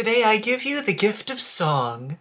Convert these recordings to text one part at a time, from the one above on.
Today I give you the gift of song.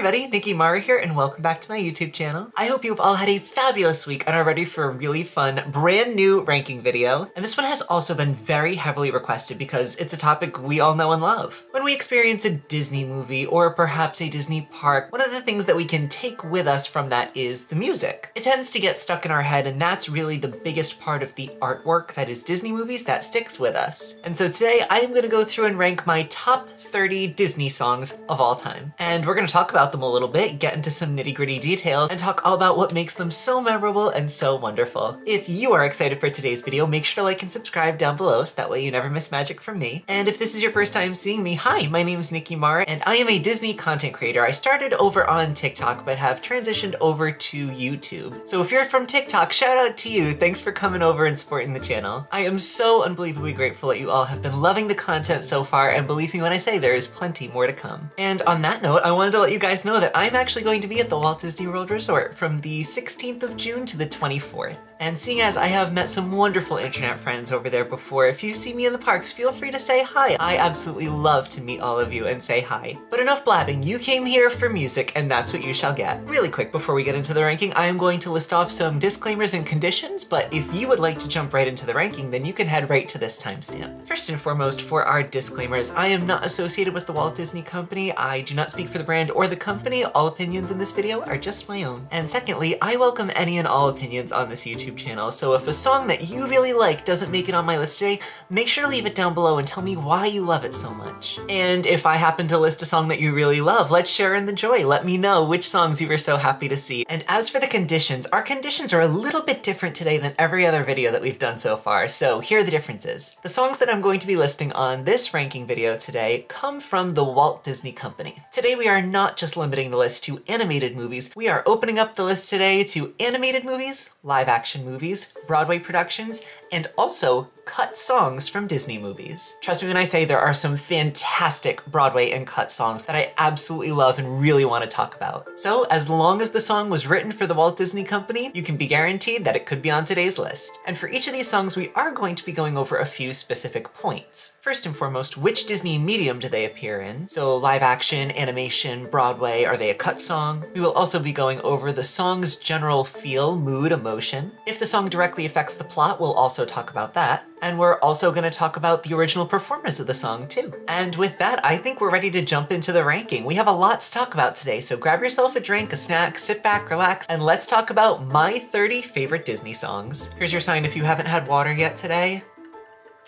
Everybody, Nicky Marra here and welcome back to my YouTube channel. I hope you've all had a fabulous week and are ready for a really fun brand new ranking video. And this one has also been very heavily requested because it's a topic we all know and love. When we experience a Disney movie or perhaps a Disney park, one of the things that we can take with us from that is the music. It tends to get stuck in our head and that's really the biggest part of the artwork that is Disney movies that sticks with us. And so today I am gonna go through and rank my top 30 Disney songs of all time. And we're gonna talk talk about them a little bit, get into some nitty gritty details, and talk all about what makes them so memorable and so wonderful. If you are excited for today's video, make sure to like and subscribe down below so that way you never miss magic from me. And if this is your first time seeing me, hi, my name is Nicky Marra, and I am a Disney content creator. I started over on TikTok, but have transitioned over to YouTube. So if you're from TikTok, shout out to you. Thanks for coming over and supporting the channel. I am so unbelievably grateful that you all have been loving the content so far, and believe me when I say there is plenty more to come. And on that note, I wanted to let let you guys know that I'm actually going to be at the Walt Disney World Resort from the 16th of June to the 24th. And seeing as I have met some wonderful internet friends over there before, if you see me in the parks, feel free to say hi. I absolutely love to meet all of you and say hi. But enough blabbing, you came here for music and that's what you shall get. Really quick before we get into the ranking, I am going to list off some disclaimers and conditions, but if you would like to jump right into the ranking, then you can head right to this timestamp. First and foremost, for our disclaimers, I am not associated with the Walt Disney Company, I do not speak for the brand or the company, all opinions in this video are just my own. And secondly, I welcome any and all opinions on this YouTube YouTube channel, so if a song that you really like doesn't make it on my list today, make sure to leave it down below and tell me why you love it so much. And if I happen to list a song that you really love, let's share in the joy. Let me know which songs you were so happy to see. And as for the conditions, our conditions are a little bit different today than every other video that we've done so far, so here are the differences. The songs that I'm going to be listing on this ranking video today come from the Walt Disney Company. Today we are not just limiting the list to animated movies, we are opening up the list today to animated movies, live action action movies, Broadway productions, and also cut songs from Disney movies. Trust me when I say there are some fantastic Broadway and cut songs that I absolutely love and really want to talk about. So as long as the song was written for the Walt Disney Company, you can be guaranteed that it could be on today's list. And for each of these songs, we are going to be going over a few specific points. First and foremost, which Disney medium do they appear in? So live action, animation, Broadway, are they a cut song? We will also be going over the song's general feel, mood, emotion. If the song directly affects the plot, we'll also talk about that. And we're also gonna talk about the original performers of the song too. And with that, I think we're ready to jump into the ranking. We have a lot to talk about today, so grab yourself a drink, a snack, sit back, relax, and let's talk about my 30 favorite Disney songs. Here's your sign if you haven't had water yet today.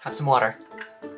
Have some water.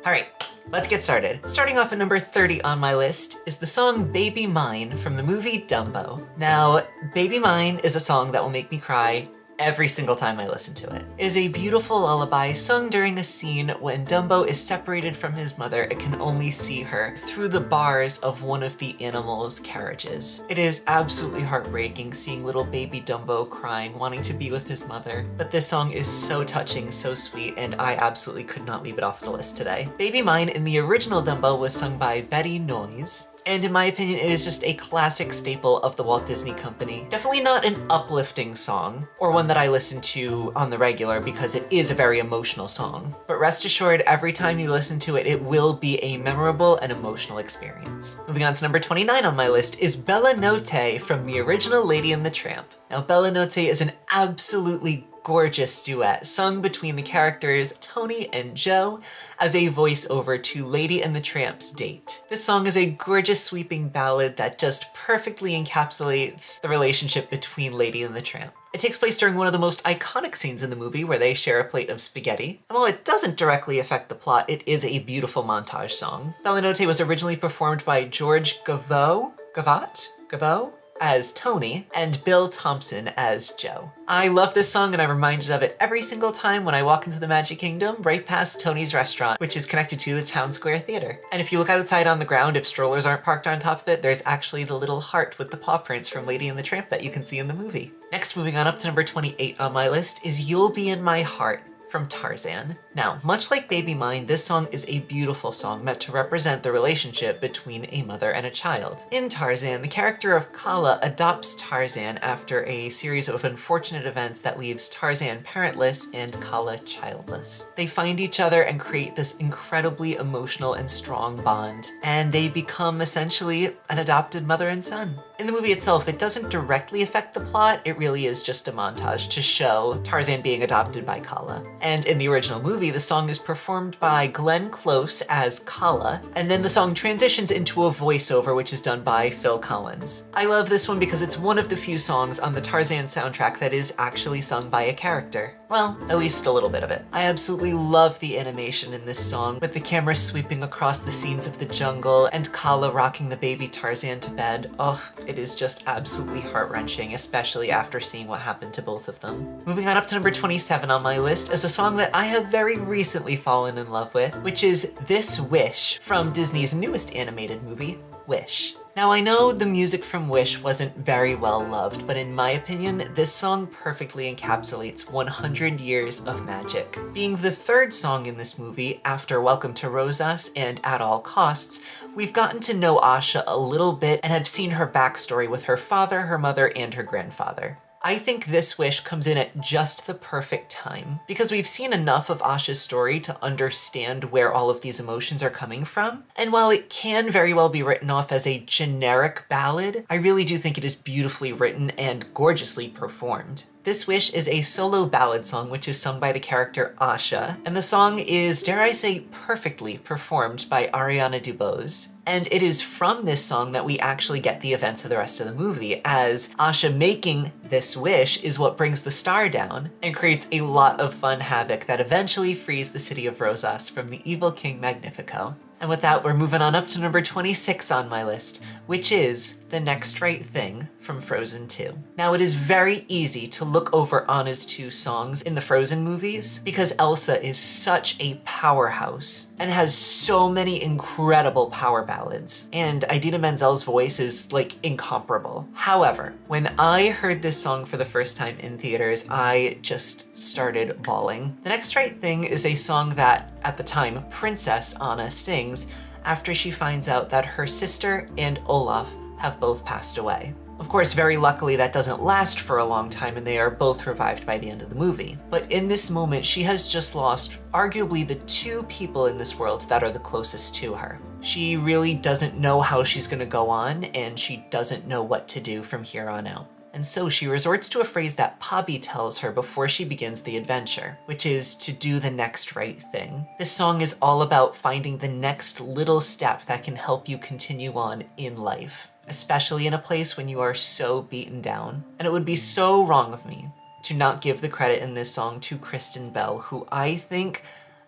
All right, Let's get started. Starting off at number 30 on my list is the song Baby Mine from the movie Dumbo. Now, Baby Mine is a song that will make me cry every single time I listen to it. It is a beautiful lullaby sung during a scene when Dumbo is separated from his mother and can only see her through the bars of one of the animal's carriages. It is absolutely heartbreaking seeing little baby Dumbo crying, wanting to be with his mother, but this song is so touching, so sweet, and I absolutely could not leave it off the list today. Baby Mine in the original Dumbo was sung by Betty Noyes, and in my opinion, it is just a classic staple of the Walt Disney Company. Definitely not an uplifting song, or one that I listen to on the regular because it is a very emotional song. But rest assured, every time you listen to it, it will be a memorable and emotional experience. Moving on to number 29 on my list is Bella Notte from the original Lady and the Tramp. Now, Bella Notte is an absolutely gorgeous duet sung between the characters Tony and Joe as a voiceover to Lady and the Tramp's date. This song is a gorgeous sweeping ballad that just perfectly encapsulates the relationship between Lady and the Tramp. It takes place during one of the most iconic scenes in the movie where they share a plate of spaghetti. And while it doesn't directly affect the plot, it is a beautiful montage song. Bella Notte was originally performed by George Gavotte? Gavotte? Gavotte? As Tony and Bill Thompson as Joe. I love this song and I'm reminded of it every single time when I walk into the Magic Kingdom right past Tony's restaurant, which is connected to the Town Square Theater. And if you look outside on the ground, if strollers aren't parked on top of it, there's actually the little heart with the paw prints from Lady and the Tramp that you can see in the movie. Next, moving on up to number 28 on my list is You'll Be in My Heart from Tarzan. Now, much like Baby Mine, this song is a beautiful song meant to represent the relationship between a mother and a child. In Tarzan, the character of Kala adopts Tarzan after a series of unfortunate events that leaves Tarzan parentless and Kala childless. They find each other and create this incredibly emotional and strong bond, and they become essentially an adopted mother and son. In the movie itself, it doesn't directly affect the plot, it really is just a montage to show Tarzan being adopted by Kala. And in the original movie, the song is performed by Glenn Close as Kala, and then the song transitions into a voiceover which is done by Phil Collins. I love this one because it's one of the few songs on the Tarzan soundtrack that is actually sung by a character. Well, at least a little bit of it. I absolutely love the animation in this song, with the camera sweeping across the scenes of the jungle and Kala rocking the baby Tarzan to bed. Oh, it is just absolutely heart-wrenching, especially after seeing what happened to both of them. Moving on up to number 27 on my list is a song that I have very recently fallen in love with, which is This Wish from Disney's newest animated movie, Wish. Now I know the music from Wish wasn't very well loved, but in my opinion, this song perfectly encapsulates 100 years of magic. Being the third song in this movie, after Welcome to Rosas and At All Costs, we've gotten to know Asha a little bit and have seen her backstory with her father, her mother, and her grandfather. I think this wish comes in at just the perfect time because we've seen enough of Asha's story to understand where all of these emotions are coming from. And while it can very well be written off as a generic ballad, I really do think it is beautifully written and gorgeously performed. This Wish is a solo ballad song which is sung by the character Asha, and the song is, dare I say, perfectly performed by Ariana DeBose. And it is from this song that we actually get the events of the rest of the movie, as Asha making this wish is what brings the star down and creates a lot of fun havoc that eventually frees the city of Rosas from the evil King Magnifico. And with that, we're moving on up to number 26 on my list, which is The Next Right Thing from Frozen 2. Now, it is very easy to look over Anna's two songs in the Frozen movies because Elsa is such a powerhouse and has so many incredible power ballads. And Idina Menzel's voice is like incomparable. However, when I heard this song for the first time in theaters, I just started bawling. The Next Right Thing is a song that, at the time, Princess Anna sings after she finds out that her sister and Olaf have both passed away. Of course, very luckily that doesn't last for a long time and they are both revived by the end of the movie. But in this moment, she has just lost arguably the two people in this world that are the closest to her. She really doesn't know how she's gonna go on and she doesn't know what to do from here on out. And so she resorts to a phrase that Pabbie tells her before she begins the adventure, which is to do the next right thing. This song is all about finding the next little step that can help you continue on in life especially in a place when you are so beaten down. And it would be so wrong of me to not give the credit in this song to Kristen Bell, who I think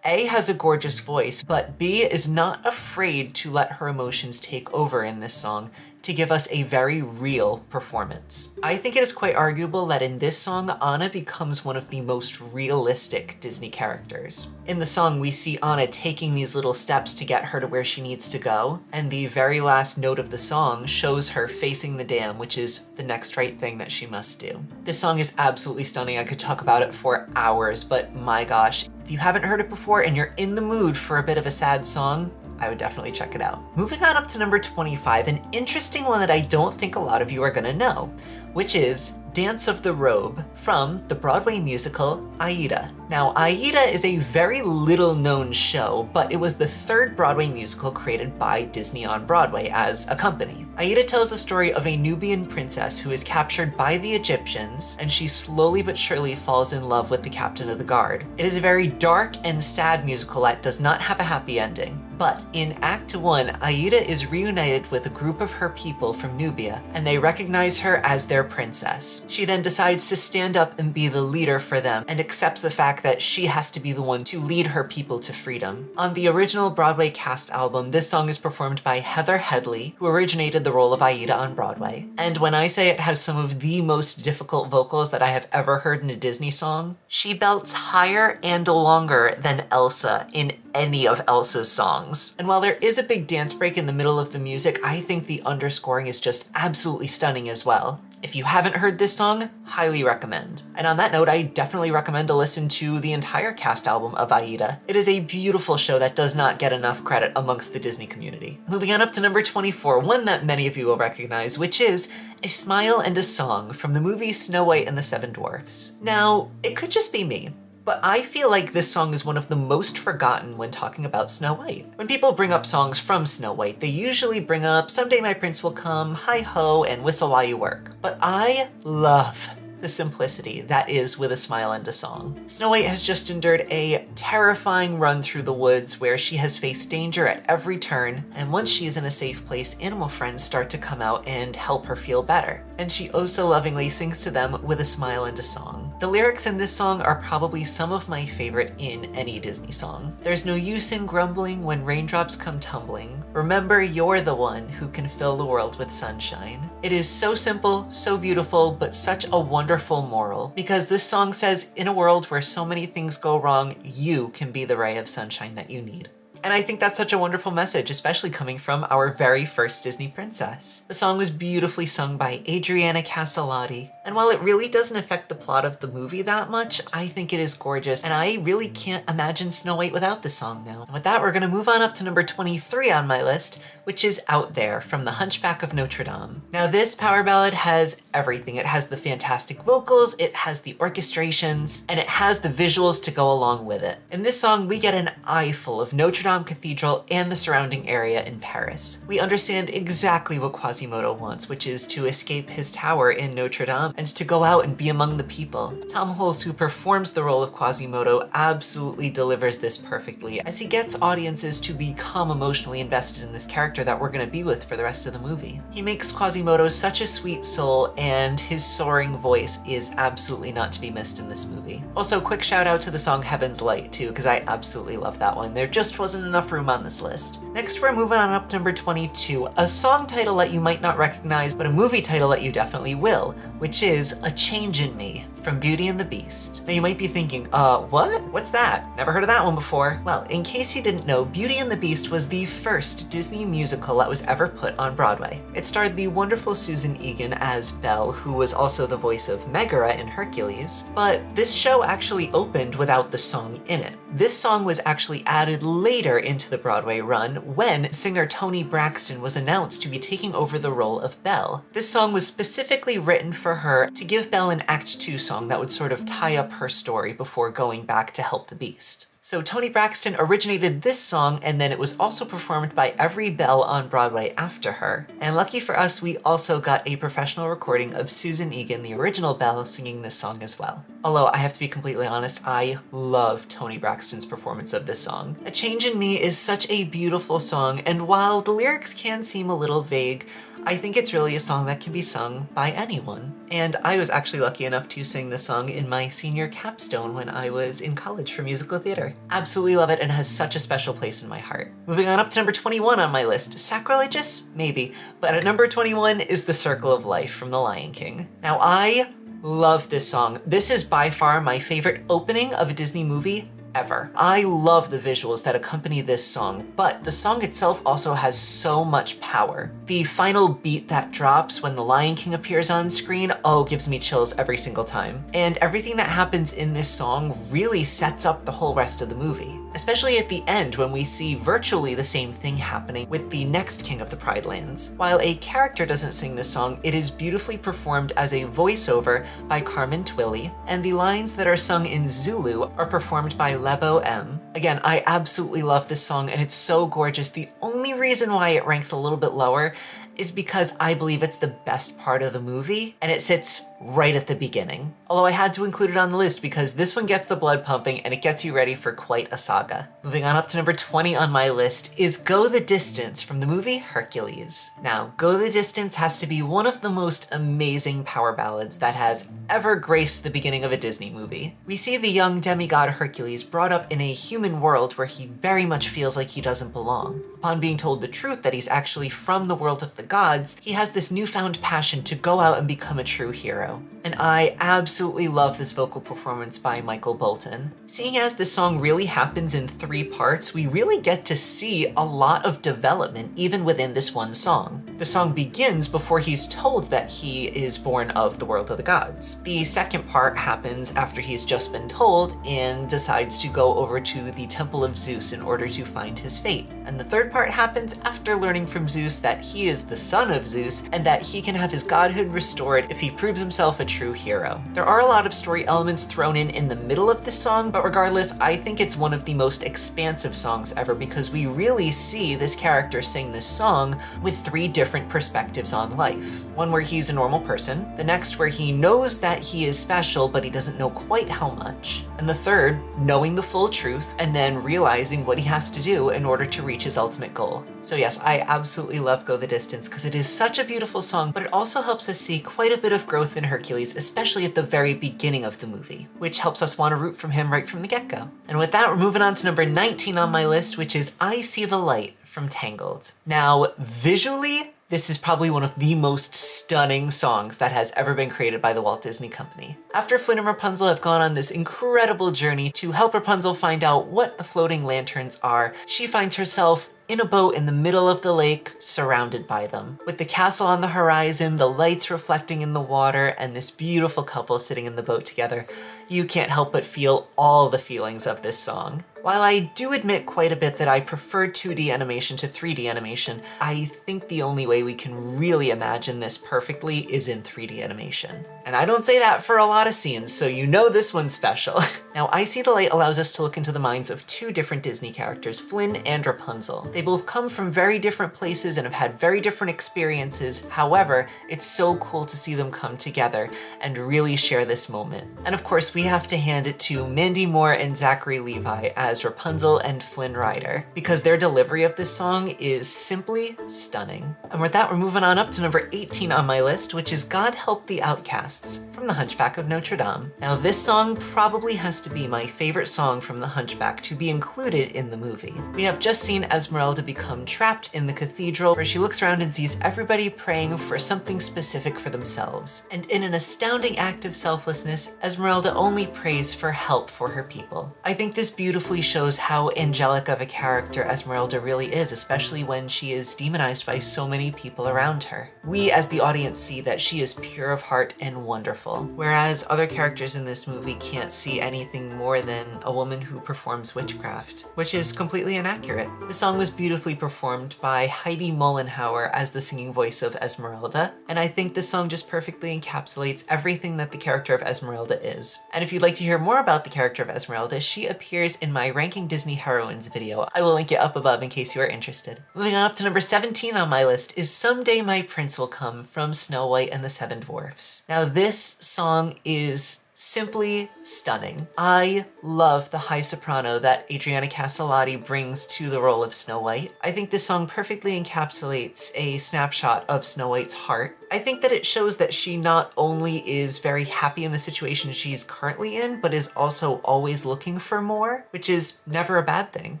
a has a gorgeous voice, but B is not afraid to let her emotions take over in this song to give us a very real performance. I think it is quite arguable that in this song, Anna becomes one of the most realistic Disney characters. In the song, we see Anna taking these little steps to get her to where she needs to go, and the very last note of the song shows her facing the dam, which is the next right thing that she must do. This song is absolutely stunning. I could talk about it for hours, but my gosh, if you haven't heard it before and you're in the mood for a bit of a sad song, I would definitely check it out. Moving on up to number 25, an interesting one that I don't think a lot of you are gonna know, which is Dance of the Robe from the Broadway musical Aida. Now, Aida is a very little known show, but it was the third Broadway musical created by Disney on Broadway as a company. Aida tells the story of a Nubian princess who is captured by the Egyptians, and she slowly but surely falls in love with the captain of the guard. It is a very dark and sad musical that does not have a happy ending. But in Act 1, Aida is reunited with a group of her people from Nubia, and they recognize her as their princess. She then decides to stand up and be the leader for them, and accepts the fact that she has to be the one to lead her people to freedom. On the original Broadway cast album, this song is performed by Heather Headley, who originated the role of Aida on Broadway. And when I say it has some of the most difficult vocals that I have ever heard in a Disney song, she belts higher and longer than Elsa in any of Elsa's songs songs. And while there is a big dance break in the middle of the music, I think the underscoring is just absolutely stunning as well. If you haven't heard this song, highly recommend. And on that note, I definitely recommend to listen to the entire cast album of Aida. It is a beautiful show that does not get enough credit amongst the Disney community. Moving on up to number 24, one that many of you will recognize, which is A Smile and a Song from the movie Snow White and the Seven Dwarfs. Now, it could just be me, but I feel like this song is one of the most forgotten when talking about Snow White. When people bring up songs from Snow White, they usually bring up Someday My Prince Will Come, Hi Ho, and Whistle While You Work. But I love the simplicity that is with a smile and a song. Snow White has just endured a terrifying run through the woods where she has faced danger at every turn, and once she is in a safe place, animal friends start to come out and help her feel better. And she oh so lovingly sings to them with a smile and a song. The lyrics in this song are probably some of my favorite in any Disney song. There's no use in grumbling when raindrops come tumbling. Remember, you're the one who can fill the world with sunshine. It is so simple, so beautiful, but such a wonderful moral because this song says, in a world where so many things go wrong, you can be the ray of sunshine that you need. And I think that's such a wonderful message, especially coming from our very first Disney princess. The song was beautifully sung by Adriana Caselotti, and while it really doesn't affect the plot of the movie that much, I think it is gorgeous, and I really can't imagine Snow White without this song now. And with that, we're gonna move on up to number 23 on my list, which is Out There from The Hunchback of Notre Dame. Now this power ballad has everything. It has the fantastic vocals, it has the orchestrations, and it has the visuals to go along with it. In this song, we get an eyeful of Notre Dame Cathedral and the surrounding area in Paris. We understand exactly what Quasimodo wants, which is to escape his tower in Notre Dame and to go out and be among the people. Tom Hulce, who performs the role of Quasimodo, absolutely delivers this perfectly as he gets audiences to become emotionally invested in this character that we're going to be with for the rest of the movie. He makes Quasimodo such a sweet soul and his soaring voice is absolutely not to be missed in this movie. Also, quick shout out to the song Heaven's Light too, because I absolutely love that one. There just wasn't enough room on this list. Next, we're moving on up to number 22, a song title that you might not recognize, but a movie title that you definitely will, which is A Change in Me from Beauty and the Beast. Now you might be thinking, uh, what? What's that? Never heard of that one before. Well, in case you didn't know, Beauty and the Beast was the first Disney musical that was ever put on Broadway. It starred the wonderful Susan Egan as Belle, who was also the voice of Megara in Hercules, but this show actually opened without the song in it. This song was actually added later into the Broadway run when singer Toni Braxton was announced to be taking over the role of Belle. This song was specifically written for her to give Belle an Act 2 song that would sort of tie up her story before going back to help the Beast. So Toni Braxton originated this song and then it was also performed by every Belle on Broadway after her. And lucky for us, we also got a professional recording of Susan Egan, the original Belle, singing this song as well. Although I have to be completely honest, I love Toni Braxton's performance of this song. A Change in Me is such a beautiful song and while the lyrics can seem a little vague, I think it's really a song that can be sung by anyone. And I was actually lucky enough to sing this song in my senior capstone when I was in college for musical theater. Absolutely love it and has such a special place in my heart. Moving on up to number 21 on my list. Sacrilegious? Maybe. But at number 21 is The Circle of Life from The Lion King. Now I love this song. This is by far my favorite opening of a Disney movie ever. I love the visuals that accompany this song, but the song itself also has so much power. The final beat that drops when the Lion King appears on screen, oh, gives me chills every single time. And everything that happens in this song really sets up the whole rest of the movie especially at the end when we see virtually the same thing happening with the next King of the Pride Lands. While a character doesn't sing this song, it is beautifully performed as a voiceover by Carmen Twillie, and the lines that are sung in Zulu are performed by Lebo M. Again, I absolutely love this song and it's so gorgeous. The only reason why it ranks a little bit lower is because I believe it's the best part of the movie and it sits right at the beginning. Although I had to include it on the list because this one gets the blood pumping and it gets you ready for quite a saga. Moving on up to number 20 on my list is Go the Distance from the movie Hercules. Now, Go the Distance has to be one of the most amazing power ballads that has ever graced the beginning of a Disney movie. We see the young demigod Hercules brought up in a human world where he very much feels like he doesn't belong. Upon being told the truth that he's actually from the world of the gods, he has this newfound passion to go out and become a true hero. And I absolutely love this vocal performance by Michael Bolton. Seeing as this song really happens in three parts, we really get to see a lot of development even within this one song. The song begins before he's told that he is born of the world of the gods. The second part happens after he's just been told and decides to go over to the Temple of Zeus in order to find his fate. And the third part happens after learning from Zeus that he is the son of Zeus and that he can have his godhood restored if he proves himself a true hero. Are a lot of story elements thrown in in the middle of the song, but regardless, I think it's one of the most expansive songs ever because we really see this character sing this song with three different perspectives on life. One where he's a normal person, the next where he knows that he is special but he doesn't know quite how much, and the third, knowing the full truth and then realizing what he has to do in order to reach his ultimate goal. So yes, I absolutely love Go the Distance because it is such a beautiful song, but it also helps us see quite a bit of growth in Hercules, especially at the very beginning of the movie, which helps us want to root from him right from the get-go. And with that, we're moving on to number 19 on my list, which is I See the Light from Tangled. Now, visually, this is probably one of the most stunning songs that has ever been created by the Walt Disney Company. After Flynn and Rapunzel have gone on this incredible journey to help Rapunzel find out what the floating lanterns are, she finds herself in a boat in the middle of the lake, surrounded by them. With the castle on the horizon, the lights reflecting in the water, and this beautiful couple sitting in the boat together, you can't help but feel all the feelings of this song. While I do admit quite a bit that I prefer 2D animation to 3D animation, I think the only way we can really imagine this perfectly is in 3D animation. And I don't say that for a lot of scenes, so you know this one's special. now, I See the Light allows us to look into the minds of two different Disney characters, Flynn and Rapunzel. They both come from very different places and have had very different experiences. However, it's so cool to see them come together and really share this moment. And of course, we have to hand it to Mandy Moore and Zachary Levi as Rapunzel and Flynn Rider, because their delivery of this song is simply stunning. And with that, we're moving on up to number 18 on my list, which is God Help the Outcasts from The Hunchback of Notre Dame. Now, this song probably has to be my favorite song from The Hunchback to be included in the movie. We have just seen Esmeralda become trapped in the cathedral, where she looks around and sees everybody praying for something specific for themselves. And in an astounding act of selflessness, Esmeralda only prays for help for her people. I think this beautifully shows how angelic of a character Esmeralda really is, especially when she is demonized by so many people around her. We as the audience see that she is pure of heart and wonderful, whereas other characters in this movie can't see anything more than a woman who performs witchcraft, which is completely inaccurate. The song was beautifully performed by Heidi Mollenhauer as the singing voice of Esmeralda, and I think this song just perfectly encapsulates everything that the character of Esmeralda is. And if you'd like to hear more about the character of Esmeralda, she appears in my Ranking Disney Heroines video. I will link it up above in case you are interested. Moving on up to number 17 on my list is Someday My Prince Will Come from Snow White and the Seven Dwarfs. Now this song is simply stunning. I love the high soprano that Adriana Caselotti brings to the role of Snow White. I think this song perfectly encapsulates a snapshot of Snow White's heart. I think that it shows that she not only is very happy in the situation she's currently in, but is also always looking for more, which is never a bad thing.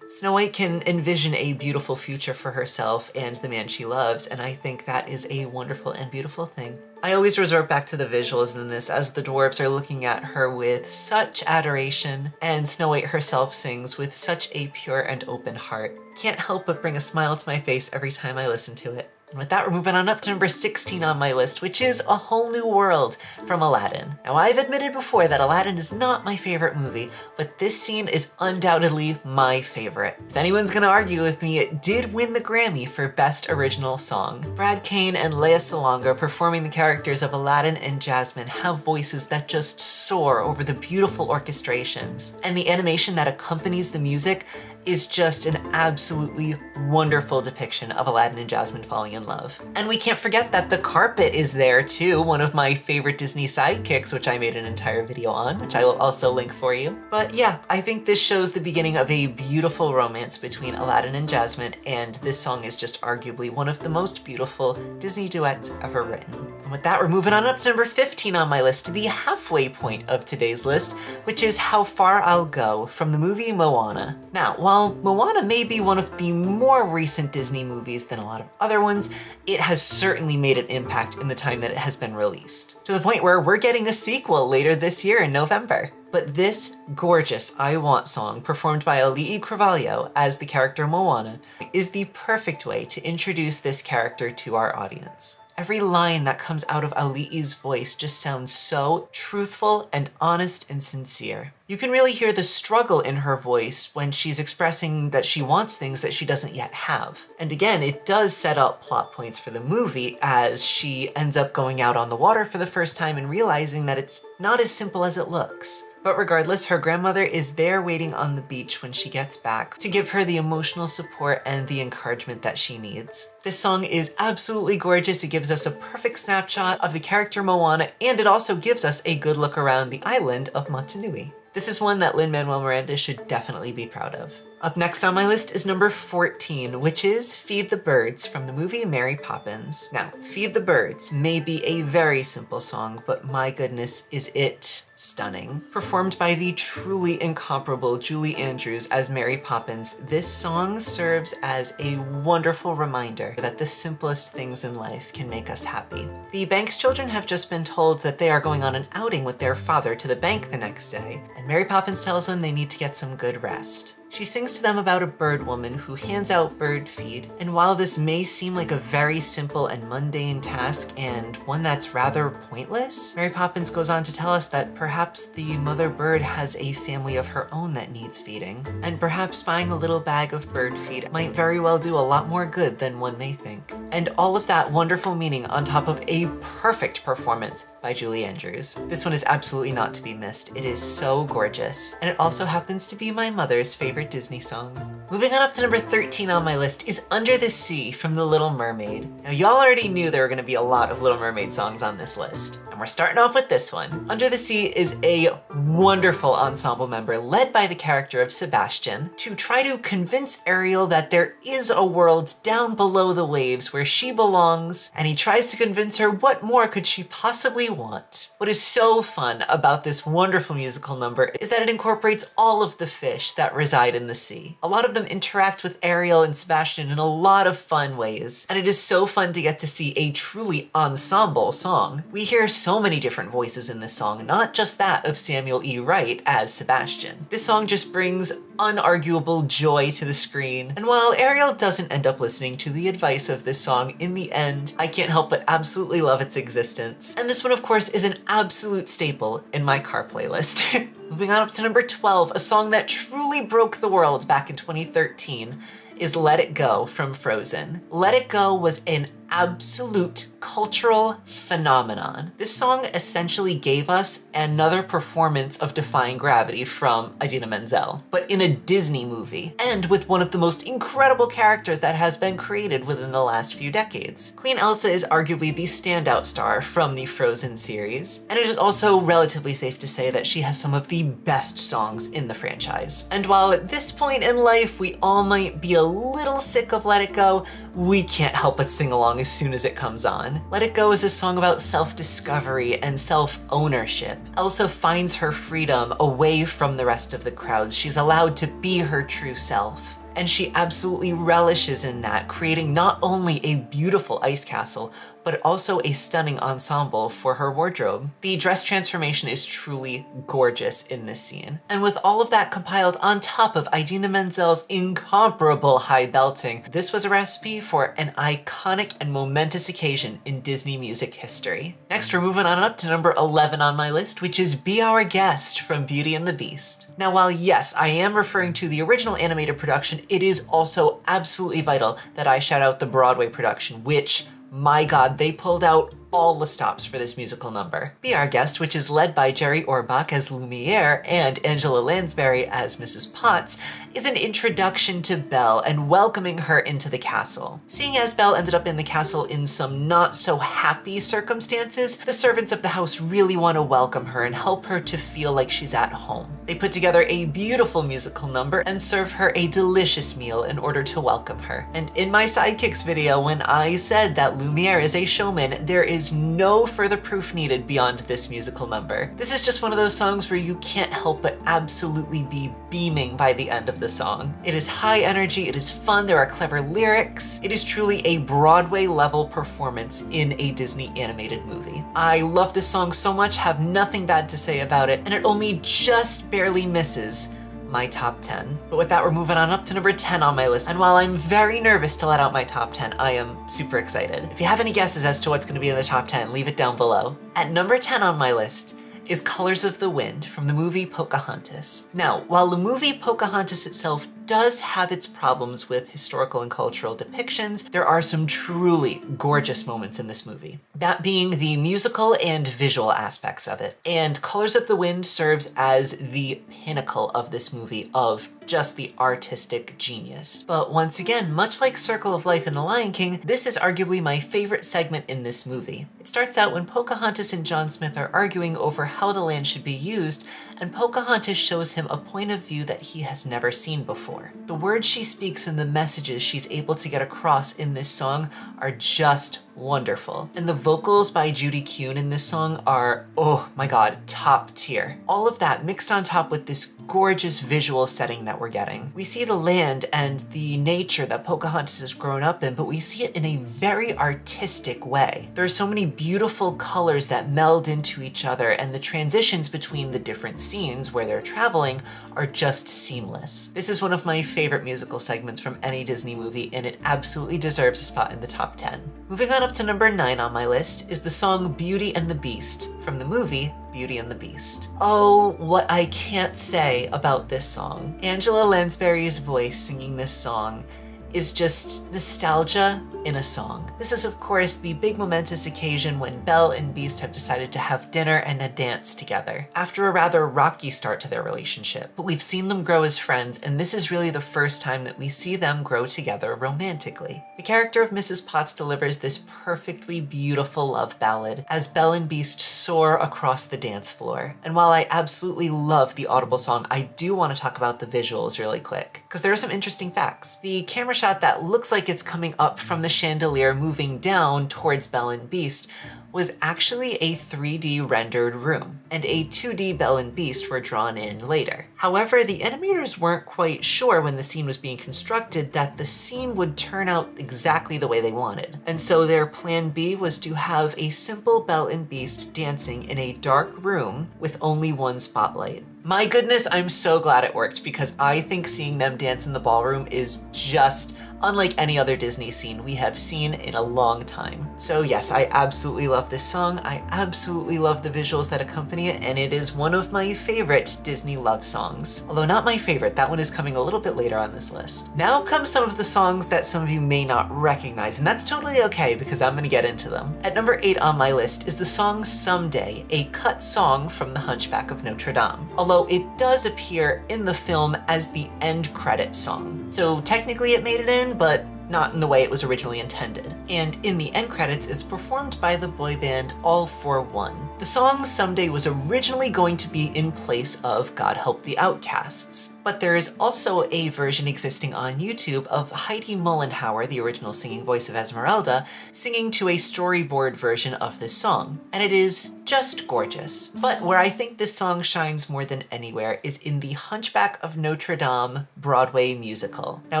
Snow White can envision a beautiful future for herself and the man she loves, and I think that is a wonderful and beautiful thing. I always resort back to the visuals in this as the dwarves are looking at her with such adoration, and Snow White herself sings with such a pure and open heart. Can't help but bring a smile to my face every time I listen to it. With that, we're moving on up to number 16 on my list, which is A Whole New World from Aladdin. Now, I've admitted before that Aladdin is not my favorite movie, but this scene is undoubtedly my favorite. If anyone's gonna argue with me, it did win the Grammy for Best Original Song. Brad Kane and Lea Salonga performing the characters of Aladdin and Jasmine have voices that just soar over the beautiful orchestrations. And the animation that accompanies the music is just an absolutely wonderful depiction of Aladdin and Jasmine falling in love. And we can't forget that the carpet is there too, one of my favorite Disney sidekicks, which I made an entire video on, which I will also link for you. But yeah, I think this shows the beginning of a beautiful romance between Aladdin and Jasmine, and this song is just arguably one of the most beautiful Disney duets ever written. And with that, we're moving on up to number 15 on my list, the halfway point of today's list, which is How Far I'll Go from the movie Moana. Now, while Moana may be one of the more recent Disney movies than a lot of other ones, it has certainly made an impact in the time that it has been released. To the point where we're getting a sequel later this year in November. But this gorgeous I Want song, performed by Auli'i Cravalho as the character Moana, is the perfect way to introduce this character to our audience. Every line that comes out of Auli'i's voice just sounds so truthful and honest and sincere. You can really hear the struggle in her voice when she's expressing that she wants things that she doesn't yet have. And again, it does set up plot points for the movie as she ends up going out on the water for the first time and realizing that it's not as simple as it looks. But regardless, her grandmother is there waiting on the beach when she gets back to give her the emotional support and the encouragement that she needs. This song is absolutely gorgeous. It gives us a perfect snapshot of the character Moana, and it also gives us a good look around the island of Motunui. This is one that Lin-Manuel Miranda should definitely be proud of. Up next on my list is number 14, which is Feed the Birds from the movie Mary Poppins. Now, Feed the Birds may be a very simple song, but my goodness, is it stunning. Performed by the truly incomparable Julie Andrews as Mary Poppins, this song serves as a wonderful reminder that the simplest things in life can make us happy. The Banks children have just been told that they are going on an outing with their father to the bank the next day, and Mary Poppins tells them they need to get some good rest. She sings to them about a bird woman who hands out bird feed, and while this may seem like a very simple and mundane task and one that's rather pointless, Mary Poppins goes on to tell us that perhaps the mother bird has a family of her own that needs feeding, and perhaps buying a little bag of bird feed might very well do a lot more good than one may think. And all of that wonderful meaning on top of a perfect performance by Julie Andrews. This one is absolutely not to be missed. It is so gorgeous, and it also happens to be my mother's favorite favorite Disney song. Moving on up to number 13 on my list is Under the Sea from The Little Mermaid. Now y'all already knew there were gonna be a lot of Little Mermaid songs on this list, and we're starting off with this one. Under the Sea is a wonderful ensemble member led by the character of Sebastian to try to convince Ariel that there is a world down below the waves where she belongs, and he tries to convince her what more could she possibly want. What is so fun about this wonderful musical number is that it incorporates all of the fish that reside in the sea. A lot of them interact with Ariel and Sebastian in a lot of fun ways, and it is so fun to get to see a truly ensemble song. We hear so many different voices in this song, not just that of Samuel E. Wright as Sebastian. This song just brings unarguable joy to the screen, and while Ariel doesn't end up listening to the advice of this song in the end, I can't help but absolutely love its existence. And this one, of course, is an absolute staple in my car playlist. Moving on up to number 12, a song that truly broke the world back in 2013 is Let It Go from Frozen. Let It Go was an absolute cultural phenomenon. This song essentially gave us another performance of Defying Gravity from Idina Menzel, but in a Disney movie, and with one of the most incredible characters that has been created within the last few decades. Queen Elsa is arguably the standout star from the Frozen series, and it is also relatively safe to say that she has some of the best songs in the franchise. And while at this point in life we all might be a little sick of Let It Go, we can't help but sing along as soon as it comes on. Let It Go is a song about self-discovery and self-ownership. Elsa finds her freedom away from the rest of the crowd. She's allowed to be her true self. And she absolutely relishes in that, creating not only a beautiful ice castle, but also a stunning ensemble for her wardrobe. The dress transformation is truly gorgeous in this scene. And with all of that compiled on top of Idina Menzel's incomparable high belting, this was a recipe for an iconic and momentous occasion in Disney music history. Next, we're moving on up to number 11 on my list, which is Be Our Guest from Beauty and the Beast. Now, while yes, I am referring to the original animated production, it is also absolutely vital that I shout out the Broadway production, which my god, they pulled out all the stops for this musical number. Be Our Guest, which is led by Jerry Orbach as Lumiere and Angela Lansbury as Mrs. Potts, is an introduction to Belle and welcoming her into the castle. Seeing as Belle ended up in the castle in some not so happy circumstances, the servants of the house really want to welcome her and help her to feel like she's at home. They put together a beautiful musical number and serve her a delicious meal in order to welcome her. And in my sidekicks video, when I said that Lumiere is a showman, there is is no further proof needed beyond this musical number. This is just one of those songs where you can't help but absolutely be beaming by the end of the song. It is high energy, it is fun, there are clever lyrics. It is truly a Broadway level performance in a Disney animated movie. I love this song so much, have nothing bad to say about it, and it only just barely misses my top 10. But with that, we're moving on up to number 10 on my list. And while I'm very nervous to let out my top 10, I am super excited. If you have any guesses as to what's gonna be in the top 10, leave it down below. At number 10 on my list is Colors of the Wind from the movie Pocahontas. Now, while the movie Pocahontas itself does have its problems with historical and cultural depictions, there are some truly gorgeous moments in this movie. That being the musical and visual aspects of it. And Colors of the Wind serves as the pinnacle of this movie of just the artistic genius. But once again, much like Circle of Life in The Lion King, this is arguably my favorite segment in this movie. It starts out when Pocahontas and John Smith are arguing over how the land should be used, and Pocahontas shows him a point of view that he has never seen before. The words she speaks and the messages she's able to get across in this song are just wonderful. And the vocals by Judy Kuhn in this song are, oh my god, top tier. All of that mixed on top with this gorgeous visual setting that we're getting. We see the land and the nature that Pocahontas has grown up in, but we see it in a very artistic way. There are so many beautiful colors that meld into each other and the transitions between the different scenes where they're traveling are just seamless. This is one of my favorite musical segments from any Disney movie and it absolutely deserves a spot in the top 10. Moving on up to number 9 on my list is the song Beauty and the Beast from the movie Beauty and the Beast. Oh, what I can't say about this song. Angela Lansbury's voice singing this song is just nostalgia in a song. This is of course the big momentous occasion when Belle and Beast have decided to have dinner and a dance together, after a rather rocky start to their relationship. But we've seen them grow as friends, and this is really the first time that we see them grow together romantically. The character of Mrs. Potts delivers this perfectly beautiful love ballad as Belle and Beast soar across the dance floor. And while I absolutely love the Audible song, I do want to talk about the visuals really quick, because there are some interesting facts. The camera shot that looks like it's coming up from the chandelier moving down towards Belle and Beast was actually a 3D rendered room, and a 2D Belle and Beast were drawn in later. However, the animators weren't quite sure when the scene was being constructed that the scene would turn out exactly the way they wanted. And so their plan B was to have a simple Belle and Beast dancing in a dark room with only one spotlight. My goodness, I'm so glad it worked because I think seeing them dance in the ballroom is just unlike any other Disney scene we have seen in a long time. So yes, I absolutely love this song, I absolutely love the visuals that accompany it, and it is one of my favorite Disney love songs. Although not my favorite, that one is coming a little bit later on this list. Now comes some of the songs that some of you may not recognize, and that's totally okay because I'm gonna get into them. At number 8 on my list is the song Someday, a cut song from The Hunchback of Notre Dame, although it does appear in the film as the end credit song. So technically it made it in, but not in the way it was originally intended. And in the end credits, it's performed by the boy band All for One. The song Someday was originally going to be in place of God Help the Outcasts, but there is also a version existing on YouTube of Heidi Mollenhauer, the original singing voice of Esmeralda, singing to a storyboard version of this song, and it is just gorgeous. But where I think this song shines more than anywhere is in the Hunchback of Notre Dame Broadway musical. Now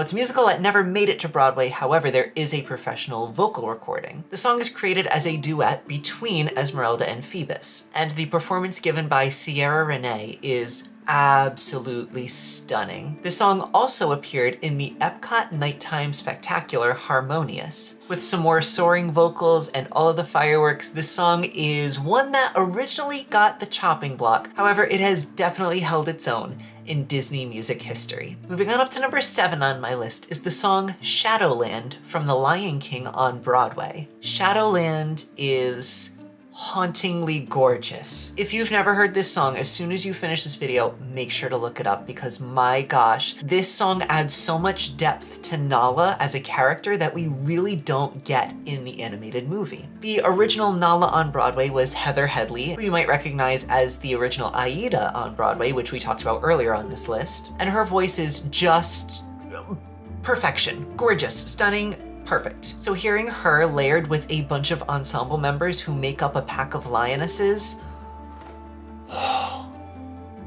it's a musical that never made it to Broadway, however there is a professional vocal recording. The song is created as a duet between Esmeralda and Phoebus, and the performance given by Ciara Renée is absolutely stunning. The song also appeared in the Epcot Nighttime Spectacular Harmonious. With some more soaring vocals and all of the fireworks, this song is one that originally got the chopping block. However, it has definitely held its own in Disney music history. Moving on up to number seven on my list is the song Shadowland from The Lion King on Broadway. Shadowland is hauntingly gorgeous. If you've never heard this song, as soon as you finish this video, make sure to look it up because my gosh, this song adds so much depth to Nala as a character that we really don't get in the animated movie. The original Nala on Broadway was Heather Headley, who you might recognize as the original Aida on Broadway, which we talked about earlier on this list. And her voice is just perfection. Gorgeous, stunning, perfect. So hearing her layered with a bunch of ensemble members who make up a pack of lionesses,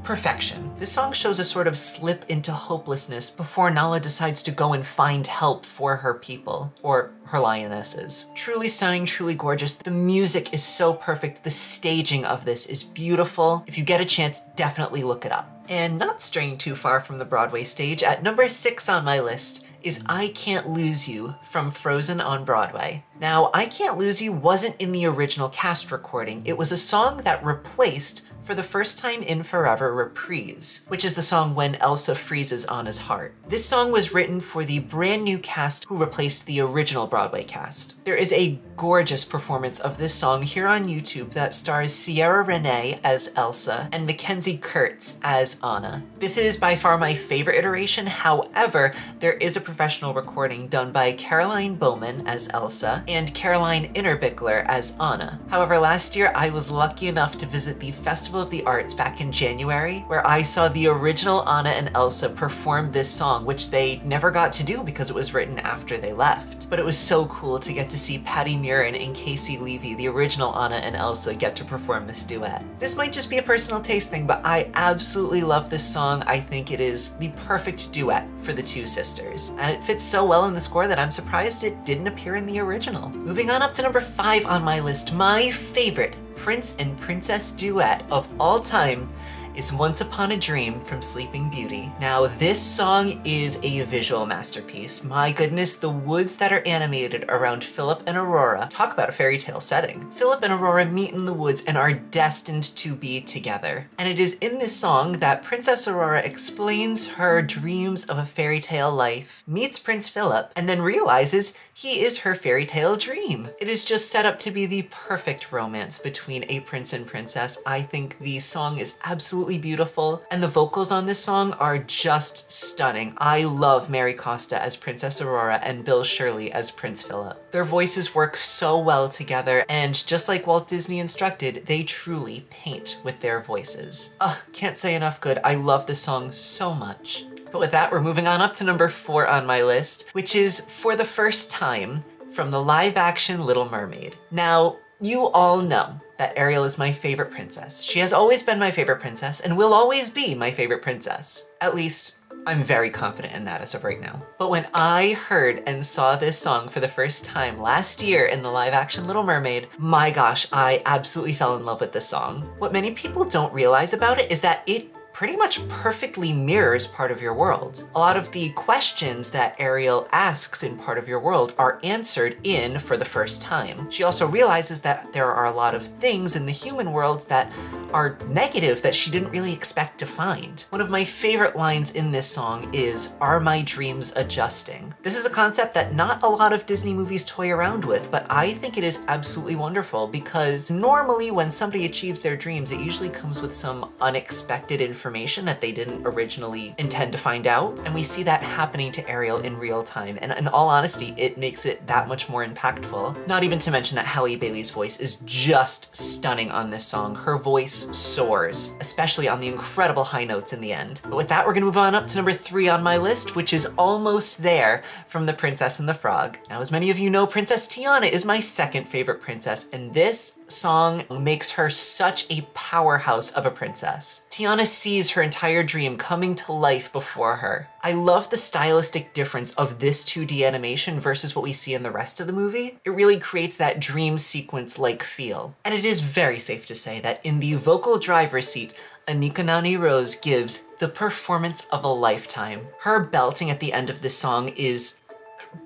Perfection. This song shows a sort of slip into hopelessness before Nala decides to go and find help for her people, or her lionesses. Truly stunning, truly gorgeous. The music is so perfect. The staging of this is beautiful. If you get a chance, definitely look it up. And not straying too far from the Broadway stage, at number six on my list is I Can't Lose You from Frozen on Broadway. Now, I Can't Lose You wasn't in the original cast recording. It was a song that replaced for the first time in forever reprise, which is the song When Elsa Freezes Anna's Heart. This song was written for the brand new cast who replaced the original Broadway cast. There is a gorgeous performance of this song here on YouTube that stars Ciara Renée as Elsa and McKenzie Kurtz as Anna. This is by far my favorite iteration, however, there is a professional recording done by Caroline Bowman as Elsa and Caroline Innerbichler as Anna. However, last year I was lucky enough to visit the Festival Festival of the Arts back in January, where I saw the original Anna and Elsa perform this song, which they never got to do because it was written after they left. But it was so cool to get to see Patti Murin and Caissie Levy, the original Anna and Elsa, get to perform this duet. This might just be a personal taste thing, but I absolutely love this song. I think it is the perfect duet for the two sisters. And it fits so well in the score that I'm surprised it didn't appear in the original. Moving on up to number five on my list, my favorite prince and princess duet of all time is Once Upon a Dream from Sleeping Beauty. Now, this song is a visual masterpiece. My goodness, the woods that are animated around Philip and Aurora talk about a fairy tale setting. Philip and Aurora meet in the woods and are destined to be together. And it is in this song that Princess Aurora explains her dreams of a fairy tale life, meets Prince Philip, and then realizes he is her fairy tale dream. It is just set up to be the perfect romance between a prince and princess. I think the song is absolutely beautiful, and the vocals on this song are just stunning. I love Mary Costa as Princess Aurora and Bill Shirley as Prince Philip. Their voices work so well together, and just like Walt Disney instructed, they truly paint with their voices. Ugh, can't say enough good. I love this song so much. But with that, we're moving on up to number four on my list, which is For the First Time from the live action Little Mermaid. Now, you all know that Ariel is my favorite princess. She has always been my favorite princess and will always be my favorite princess. At least, I'm very confident in that as of right now. But when I heard and saw this song for the first time last year in the live action Little Mermaid, my gosh, I absolutely fell in love with this song. What many people don't realize about it is that it pretty much perfectly mirrors part of your world. A lot of the questions that Ariel asks in part of your world are answered in for the first time. She also realizes that there are a lot of things in the human world that are negative that she didn't really expect to find. One of my favorite lines in this song is, are my dreams adjusting? This is a concept that not a lot of Disney movies toy around with, but I think it is absolutely wonderful because normally when somebody achieves their dreams, it usually comes with some unexpected information information that they didn't originally intend to find out. And we see that happening to Ariel in real time. And in all honesty, it makes it that much more impactful. Not even to mention that Halle Bailey's voice is just stunning on this song. Her voice soars, especially on the incredible high notes in the end. But with that, we're gonna move on up to number three on my list, which is almost there from The Princess and the Frog. Now, as many of you know, Princess Tiana is my second favorite princess, and this song makes her such a powerhouse of a princess. Tiana sees her entire dream coming to life before her. I love the stylistic difference of this 2D animation versus what we see in the rest of the movie. It really creates that dream sequence-like feel. And it is very safe to say that in the vocal driver's seat, Anika Noni Rose gives the performance of a lifetime. Her belting at the end of this song is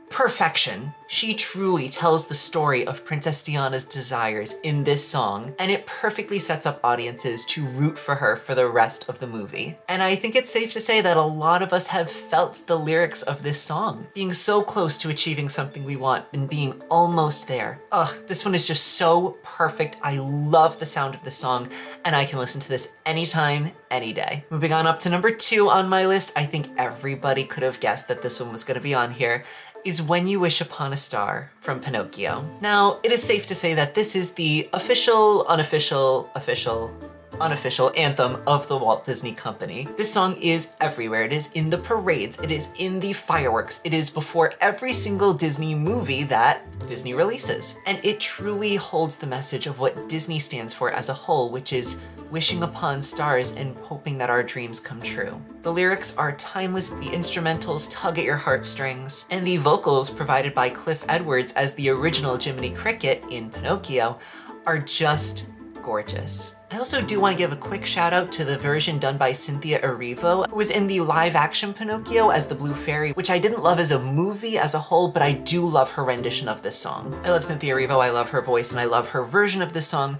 perfection. She truly tells the story of Princess Tiana's desires in this song, and it perfectly sets up audiences to root for her for the rest of the movie. And I think it's safe to say that a lot of us have felt the lyrics of this song, being so close to achieving something we want and being almost there. Ugh, this one is just so perfect. I love the sound of the song, and I can listen to this anytime, any day. Moving on up to number two on my list, I think everybody could have guessed that this one was gonna be on here is When You Wish Upon a Star from Pinocchio. Now, it is safe to say that this is the official, unofficial, official unofficial anthem of the Walt Disney Company. This song is everywhere. It is in the parades, it is in the fireworks, it is before every single Disney movie that Disney releases. And it truly holds the message of what Disney stands for as a whole, which is wishing upon stars and hoping that our dreams come true. The lyrics are timeless, the instrumentals tug at your heartstrings, and the vocals provided by Cliff Edwards as the original Jiminy Cricket in Pinocchio are just gorgeous. I also do want to give a quick shout out to the version done by Cynthia Erivo, who was in the live action Pinocchio as the Blue Fairy, which I didn't love as a movie as a whole, but I do love her rendition of this song. I love Cynthia Erivo, I love her voice, and I love her version of this song,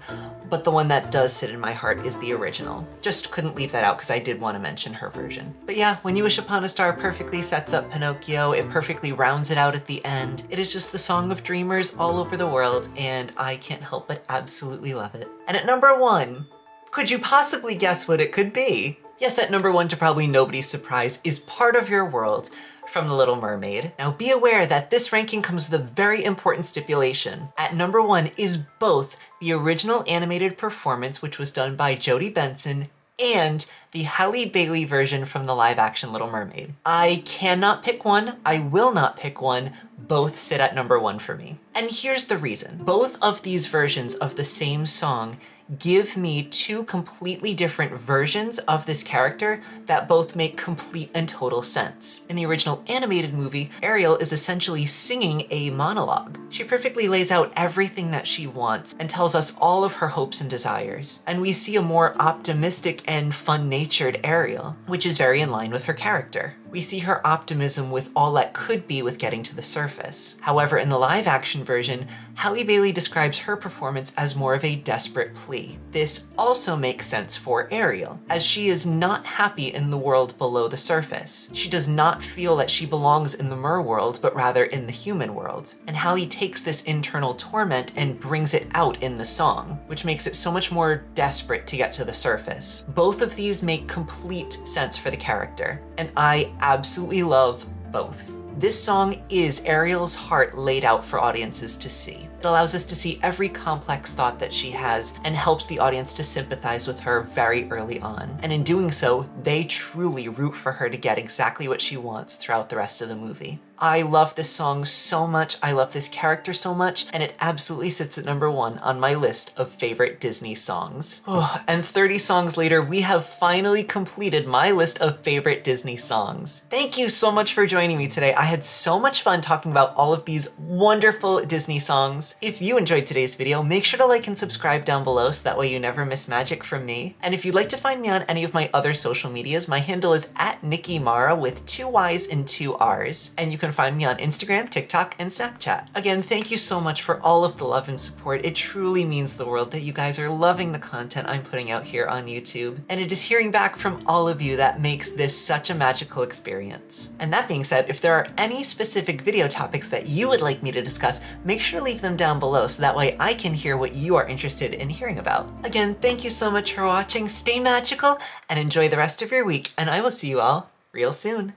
but the one that does sit in my heart is the original. Just couldn't leave that out because I did want to mention her version. But yeah, When You Wish Upon a Star perfectly sets up Pinocchio, it perfectly rounds it out at the end. It is just the song of dreamers all over the world, and I can't help but absolutely love it. And at number one, could you possibly guess what it could be? Yes, at number one, to probably nobody's surprise, is Part of Your World from The Little Mermaid. Now be aware that this ranking comes with a very important stipulation. At number one is both the original animated performance, which was done by Jodi Benson, and the Halle Bailey version from the live action Little Mermaid. I cannot pick one, I will not pick one, both sit at number one for me. And here's the reason. Both of these versions of the same song give me two completely different versions of this character that both make complete and total sense. In the original animated movie, Ariel is essentially singing a monologue. She perfectly lays out everything that she wants and tells us all of her hopes and desires. And we see a more optimistic and fun-natured Ariel, which is very in line with her character. We see her optimism with all that could be with getting to the surface. However, in the live action version, Halle Bailey describes her performance as more of a desperate plea. This also makes sense for Ariel, as she is not happy in the world below the surface. She does not feel that she belongs in the mer world, but rather in the human world. And Halle takes this internal torment and brings it out in the song, which makes it so much more desperate to get to the surface. Both of these make complete sense for the character, and I absolutely love both. This song is Ariel's heart laid out for audiences to see. It allows us to see every complex thought that she has and helps the audience to sympathize with her very early on. And in doing so, they truly root for her to get exactly what she wants throughout the rest of the movie. I love this song so much, I love this character so much, and it absolutely sits at number one on my list of favorite Disney songs. Oh, and 30 songs later, we have finally completed my list of favorite Disney songs. Thank you so much for joining me today. I had so much fun talking about all of these wonderful Disney songs. If you enjoyed today's video, make sure to like and subscribe down below so that way you never miss magic from me. And if you'd like to find me on any of my other social medias, my handle is at Nicky Marra with two Y's and two R's. And you can can find me on Instagram, TikTok, and Snapchat. Again, thank you so much for all of the love and support. It truly means the world that you guys are loving the content I'm putting out here on YouTube. And it is hearing back from all of you that makes this such a magical experience. And that being said, if there are any specific video topics that you would like me to discuss, make sure to leave them down below so that way I can hear what you are interested in hearing about. Again, thank you so much for watching, stay magical, and enjoy the rest of your week, and I will see you all real soon.